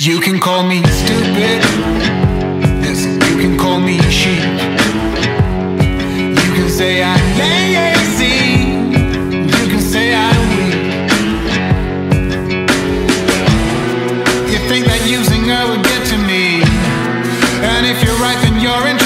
You can call me stupid. Yes, you can call me sheep. You can say I'm lazy. You can say I'm weak. You think that using her would get to me. And if you're right, then you're in